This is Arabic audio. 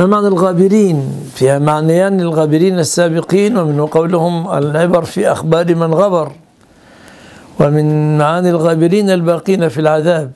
ما معنى الغابرين فيها معنيان للغابرين السابقين ومنه قولهم العبر في أخبار من غبر. ومن معاني الغابرين الباقين في العذاب.